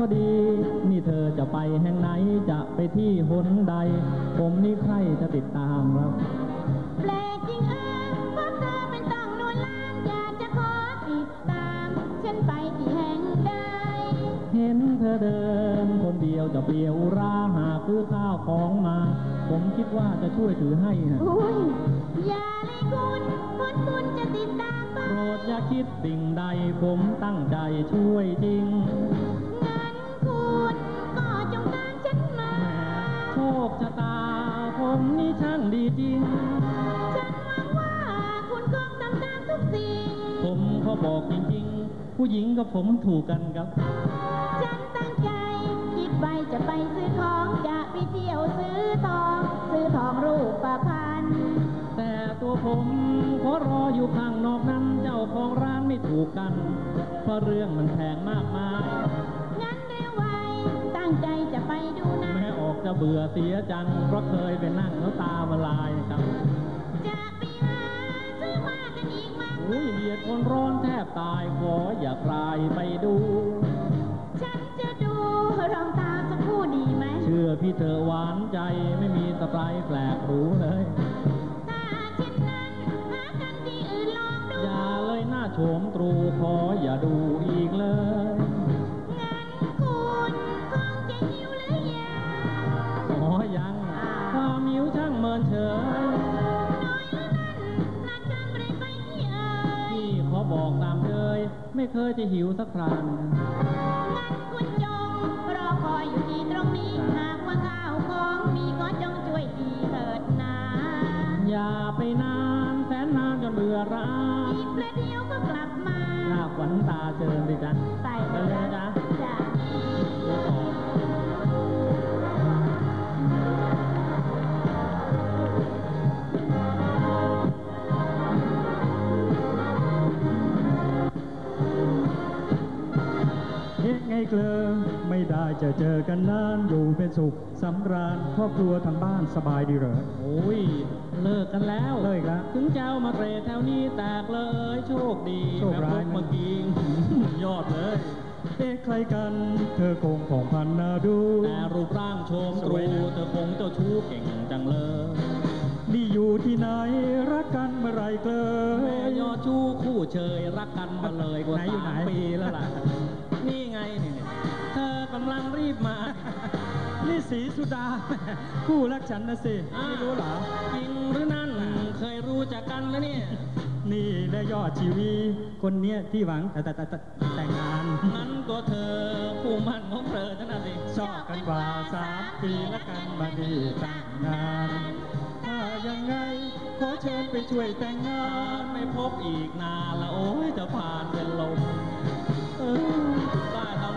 พอดี นี่เธอจะไปแห่งไหนจะไปที่หนใด ผมนี่ใครจะติดตามครับแปลกจริงเออเพราะเธอเป็นต้องนวลล้านอยากจะขอติดตาม ฉันไปที่แห่งใด เห็นเธอเดิน คนเดียวจะเปลี่ยวราหากซื้อข้าวของมา ผมคิดว่าจะช่วยถือให้นะอุ้ยอย่าเลยคุณผลบุญจะติดตามไปโปรดอย่าคิดสิ่งใดผมตั้งใจช่วยจริง ฉันหวังว่าคุณคงทำตามทุกสิ่ง ผมเขาบอกจริงๆ ผู้หญิงกับผมถูกกันครับ ฉันตั้งใจ คิดไว้จะไปซื้อของ จะไปเที่ยวซื้อทอง ซื้อทองรูปประพันธ์แต่ตัวผมขอรออยู่ข้างนอกนั้น เจ้าของร้านไม่ถูกกัน เพราะเรื่องมันแพงมากมายงั้นเร็วไวตั้ งใจจะไปดูนะแม้ออกจะเบื่อเสียจังเพราะเคยไปนั่งแล้วตามาลายครับ จะไปหาซื้อมากันอีกมากอุ้ยเดียดคนร้อนแทบตายขออย่าคลายไปดู ฉันจะดูรองเท้าสักคู่ดีไหม เชื่อพี่เธอะหวานใจไม่มีสไตล์แปลกหรูเลยถ้าเช่นนั้นหากันที่อื่นลองดูอย่าเลยหน้าโฉมตรูขออย่าดูอีกเลย บอกตามเคยไม่เคยจะหิวสักครั้งงั้นคุณจงรอคอยอยู่ที่ตรงนี้หากว่าข้าวของมีก็จงช่วยดีเถิดนาอย่าไปนานแสนนานจนเบื่อร้าอีกประเดี๋ยวก็กลับมาหน้าขวัญตาเชิญดิจ๊ะไปไปเลย เอ๊ะไงเกลอไม่ได้จะเจอกันนานอยู่เป็นสุขสำราญครอบครัวทางบ้านสบายดีเหรอโอ้ยเลิกกันแล้วเลิกแล้วถึงเจ้ามาเตรแถวนี้แตกเลยโชคดีโชคร้ายไหมแม่พบเมื่อกี้ยอดเลยเอ๊ะใครกัน เธอคงของพันนาดูแต่รูปร่างโชมตสรูวยนะเธอคงเจ้าชู้เก่งจังเลยนี่อยู่ที่ไหนรักกันเมื่อไหรเกลอแม่ยอดชู้คู่เชยรักกันมาเลยกว่าไหนอยู่สามไหนปีแล้วล่ะ นี่ไงนี่เธอกำลังรีบมา นี่สีสุดา คู่รักฉันนะสิอ่าไม่รู้เหรอจริงหรือนั่นเคยรู้จักกันแล้วเนี่ย นี่และยอดชีวีคนเนี้ยที่หวังแต่แต่แต่แต่แต่งงานงั้นก็เธอผู้มั่นของเธอนั่นน่ะสิชอบกันกว่าสามปีแล้วกันมาดีแต่งงานถ้ายังไงขอเชิญไปช่วยแต่งงานไม่พบอีกนานละโอ้ยจะ 嗯，挂了。